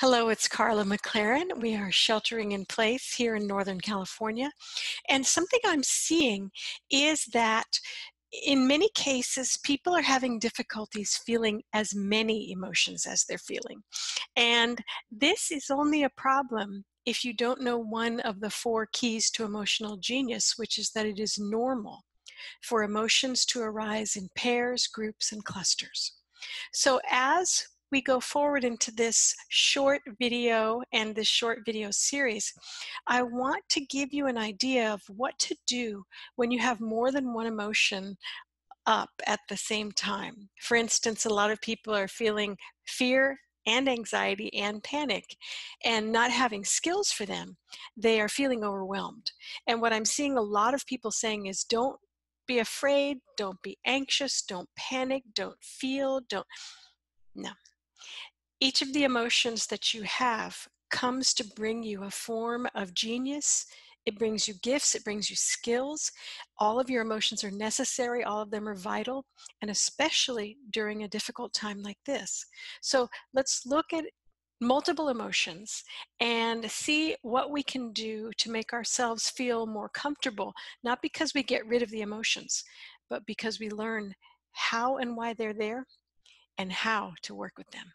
Hello, it's Karla McLaren. We are sheltering in place here in Northern California. And something I'm seeing is that in many cases, people are having difficulties feeling as many emotions as they're feeling. And this is only a problem if you don't know one of the four keys to emotional genius, which is that it is normal for emotions to arise in pairs, groups, and clusters. So as we go forward into this short video and this short video series, I want to give you an idea of what to do when you have more than one emotion up at the same time. For instance, a lot of people are feeling fear and anxiety and panic and not having skills for them. They are feeling overwhelmed. And what I'm seeing a lot of people saying is don't be afraid, don't be anxious, don't panic, don't feel, don't. No, each of the emotions that you have comes to bring you a form of genius. It brings you gifts, it brings you skills. All of your emotions are necessary, all of them are vital, and especially during a difficult time like this. So let's look at multiple emotions and see what we can do to make ourselves feel more comfortable, not because we get rid of the emotions, but because we learn how and why they're there and how to work with them.